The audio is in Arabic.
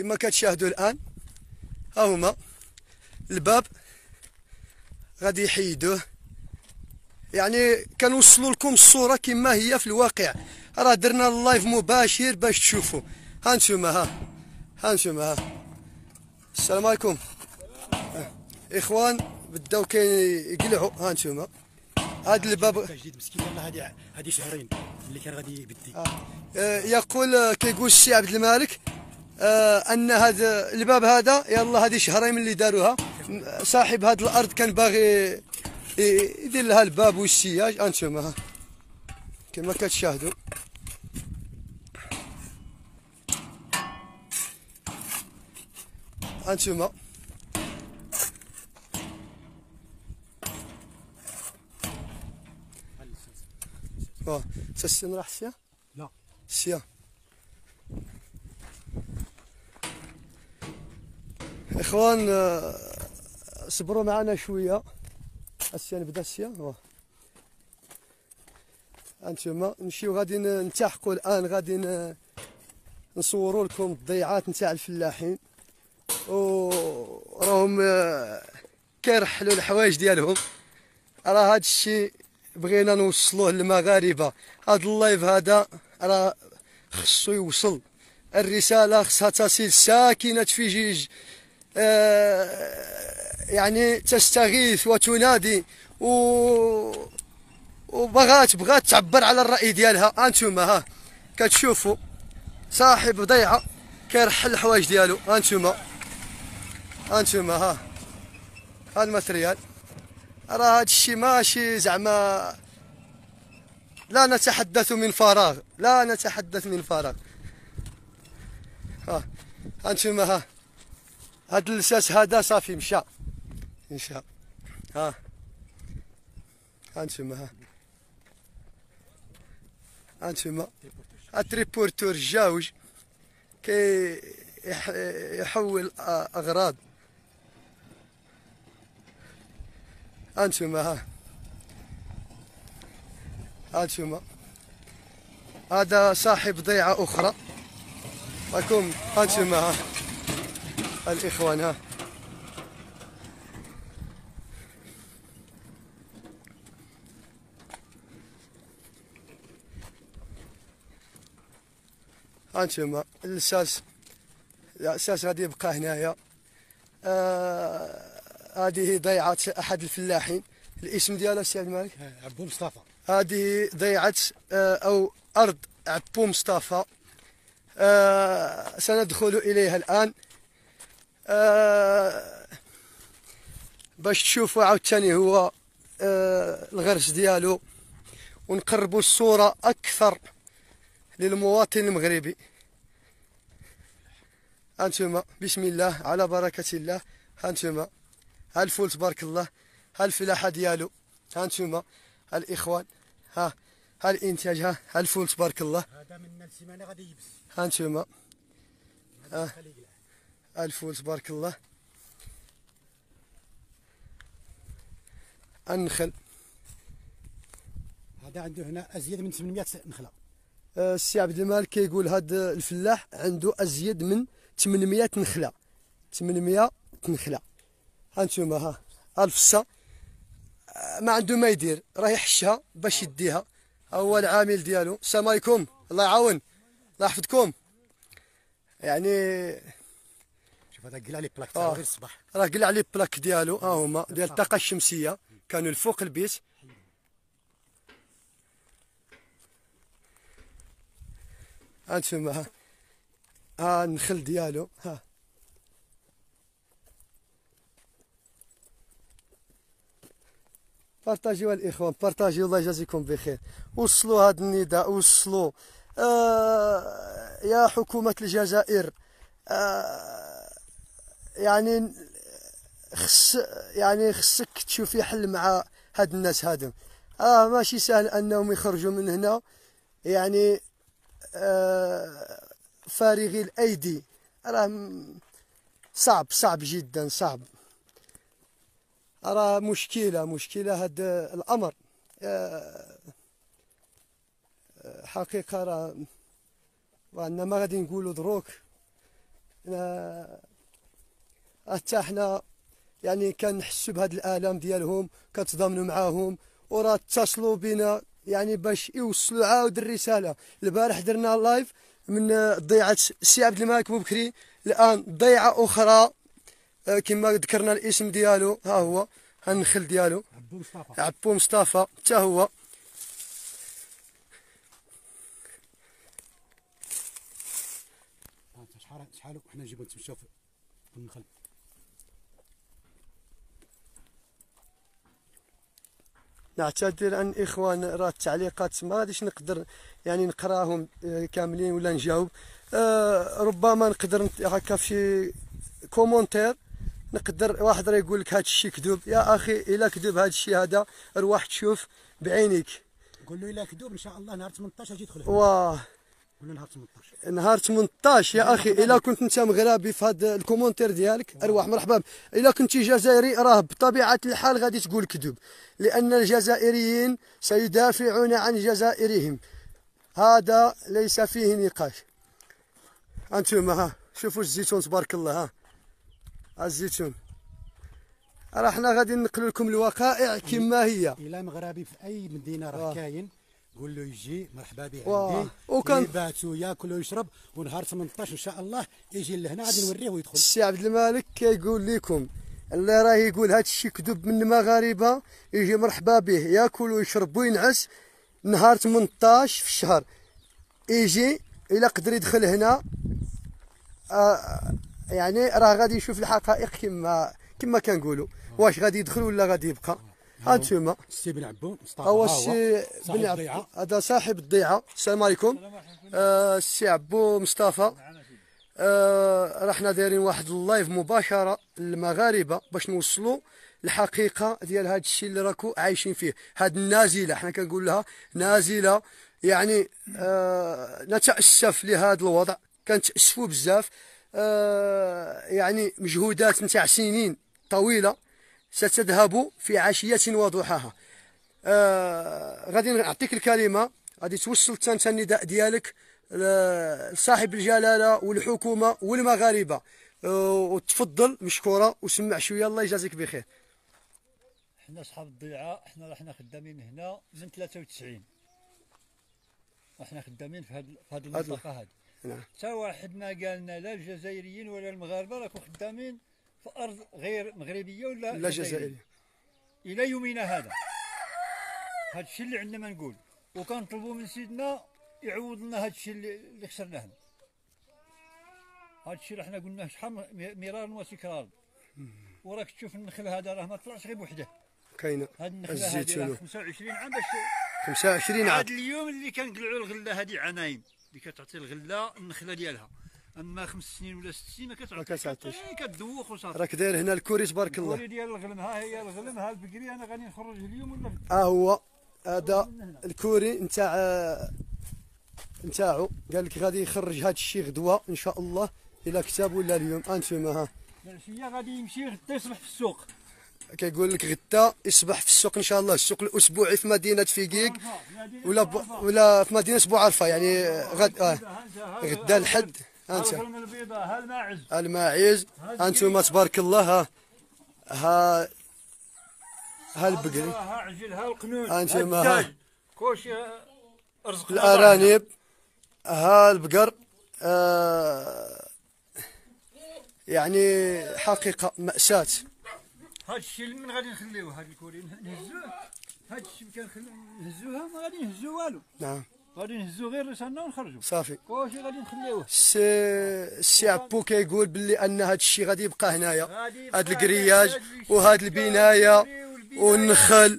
كما كتشاهدوا الآن ها هما الباب غادي يحيدوه. يعني كنوصلوا لكم الصورة كما هي في الواقع. راه درنا اللايف مباشر باش تشوفوا. ها نتوما ها. ها نتوما ها. السلام عليكم. إخوان بداو كيقلعوا. ها نتوما هاد الباب جديد مسكين والله هذه هذه شهرين اللي كان غادي يبدي. آه، يقول آه، كيقول السي عبد المالك أن هذا الباب هذا يلا هذه شهرين اللي داروها. صاحب هذه الأرض كان باغي يدير لها الباب والسياج. أنتم ها كما كتشاهدوا. أنتم تسن راح سيا؟ لا. سيا. إخوان آه، صبروا معنا شوية. السيا نبدا السيا واه. انتما نمشيو غادي ن- نلتحقوا الآن غادي نصوروا لكم الضيعات نتاع الفلاحين. وراهم آه، كيرحلوا الحوايج ديالهم. راه هاد الشيء بغينا نوصلوه للمغاربة. هاد اللايف هذا راه خصو يوصل. الرسالة خصها تصل ساكنة في جيج يعني تستغيث وتنادي و وبغات بغات تعبر على الرأي ديالها. أنتما ها كتشوفوا صاحب ضيعة كيرحل الحوايج ديالو. أنتما. أنتما ها ها الماتريال. راه هذا الشيء ماشي زعما لا نتحدث من فراغ. لا نتحدث من فراغ. ها أنتم ها. هاد اللساس هذا صافي مشى. مشى. ها. أنتم ها. أنتم التريبورتور الجاوج كي يح- يحول أغراض. أنتم ها. أنتم هذا صاحب ضيعة أخرى. راكم أنتم ها. الإخوان ها. أنتم الساس الساس غادي يبقى هنايا. آه هذه ضيعة أحد الفلاحين. الاسم ديالها سي عبد الملك عبو مصطفى هذه ضيعة آه، أو أرض عبو مصطفى آه، سندخل إليها الآن. آه، باش تشوفوا عاوتاني هو آه، الغرس ديالو ونقربوا الصورة أكثر للمواطن المغربي. أنتما بسم الله على بركة الله. أنتما ها الفول تبارك الله. ها الفلاحة ديالو. أنتما ها الإخوان ها ها الإنتاج ها ها الفول تبارك الله. هذا من السيمانه غادي يبس يقلع. ها. الفول تبارك الله. النخل. هذا عنده هنا أزيد من 800 نخلة. آه، السي عبد المالك كيقول هاد الفلاح عنده أزيد من 800 نخلة. 800 نخلة. هانتوما ها. الفصه آه، ما عنده ما يدير. راه يحشها باش يديها. ها هو العامل ديالو. السلام عليكم. الله يعاون. الله يحفظكم. يعني شوف هذا قلع لي plaque آه. غير الصباح راه قلع لي plaque ديالو. ها هما ديال الطاقه الشمسية. كانوا الفوق البيت. هانتوما ها. ها النخل ديالو ها. بارطاجيو الإخوان بارطاجيو الله يجازيكم بخير. وصلوا هذا النداء وصلوا. آه يا حكومة الجزائر. آه يعني خص يعني خصك تشوفي حل مع هاد الناس هادو. آه ماشي سهل أنهم يخرجوا من هنا. يعني آه فارغي الأيدي. راه صعب صعب جدا صعب. راه مشكلة مشكلة هاد الأمر. آه آه، حقيقة راه وعندنا ما غادي نقولوا دروك. آه، حتى حنا يعني كنحسوا بهاد الآلام ديالهم كتضامنوا معاهم وراه اتصلوا بنا يعني باش يوصلوا عاود الرسالة. البارح درنا live من ضيعة السي عبد الملك بوبكري الآن ضيعة أخرى آه، كما ذكرنا الاسم ديالو ها هو النخل ديالو. عبو مصطفى عبو مصطفى حتى هو. شحال شحال وحنا نجيبو نتمشاو في في النخل؟ نعتذر عن الاخوان راه التعليقات ما غاديش نقدر يعني نقراهم آه، كاملين ولا نجاوب. آه، ربما نقدر هكا في commentaire نقدر واحد راه يقول لك هذا الشيء كذوب. يا أخي إلا كذوب هذا الشيء هذا روح تشوف بعينيك. قول له إلا كذوب إن شاء الله نهار 18 أجي يدخل هنا. واه. له نهار 18 نهار 18 يا أخي. إلا كنت أنت مغربي في هذا ال commentaire ديالك أروح مرحبا. إلا كنتي جزائري راه بطبيعة الحال غادي تقول كذوب لأن الجزائريين سيدافعون عن جزائرهم. هذا ليس فيه نقاش. أنتم ها شوفوا الزيتون تبارك الله ها. الزيتون. راه حنا غادي ننقلوا لكم الوقائع كما هي. إلا مغربي في أي مدينة راه واه. كاين قول له يجي مرحبا به. عندي. وكان- يبات وياكل ويشرب ونهار 18 إن شاء الله يجي لهنا غادي نوريه ويدخل. السي عبد الملك كيقول لكم اللي راه يقول هاد الشيء كذب من المغاربة يجي مرحبا به ياكل ويشرب وينعس نهار 18 في الشهر. يجي إلا قدر يدخل هنا آه يعني راه غادي يشوف الحقائق كما كما كنقولوا. واش غادي يدخل ولا غادي يبقى؟ ها أنتم السي بن عبو مصطفى هو السي بن عب- الضيعة. هذا صاحب الضيعة. السلام عليكم. آه السي عبو مصطفى. آه رحنا دايرين واحد ال live مباشرة للمغاربة باش نوصلوا الحقيقة ديال هذا الشيء اللي راكو عايشين فيه. هاد النازلة حنا كنقول لها نازلة. يعني آه نتأسف لهذا الوضع. كنتاسفوا بزاف. آه يعني مجهودات نتاع سنين طويلة. ستذهب في عشية وضحاها. آه غادي نعطيك الكلمة. غادي توصل حتى أنت النداء ديالك لصاحب الجلالة والحكومة والمغاربة. آه وتفضل مشكورة وسمع شوية. الله يجازيك بخير. إحنا اصحاب الضيعة إحنا راحنا خدامين هنا من 93 إحنا خدامين في هاد في هاد المنطقة هذه نعم. حتى واحد ما قالنا لا الجزائريين ولا المغاربة راكم خدامين في أرض غير مغربية ولا لا جزائري إلى يومنا هذا. هذا الشيء اللي عندنا ما نقول وكنطلبوا من سيدنا يعوض لنا هذا الشيء اللي خسرناه. هذا الشيء اللي إحنا قلناه شحال مرارا وتكرارا وراك تشوف النخل هذا راه ما طلعش غير بوحده. كاينة. هاد النخله هذه الزيتون راه 25 عام باش 25 عام. عاد اليوم اللي كنقلعوا الغله هذه عنايم اللي كتعطي الغله النخلة ديالها. أما خمس سنين ولا ست سنين ما كتعطيش كتعطيش. كت- كتذوق وصافي راك داير هنا الكوري تبارك الله. الكوري ديال الغلم ها هي الغلم ها البقري أنا غادي نخرج اليوم ولا ها هو هذا الكوري نتاع نتاعو. قال لك غادي يخرج هذا الشيء غدوه إن شاء الله إلى كتاب ولا اليوم. أنتم ها العشيه غادي يمشي غدا يصبح في السوق. كيقول لك غدا يصبح في السوق إن شاء الله السوق الأسبوعي في مدينة فيقيق. ولا ب... ولا في مدينة بوعرفه يعني غد آه. غدا الحد. أنت. الماعز. الماعز أنتم تبارك الله ها ها البقري ها عجل ها القنون. ها. كلشي رزق الأرانب. ها البقر آه يعني حقيقة مأساة. هذا الشيء اللي من غادي نخليوه هذا الكوري. نهزوه. هذا الشيء اللي كنخليو نهزوها ما غادي نهزو والو. نعم. غادي نهزو غير رسالنا ونخرجوا صافي. كلشي غادي نخليوه. السي السي عبو كيقول باللي أن هذا الشيء غادي يبقى هنايا. يبقى الكرياج وهاد البنايه والنخل.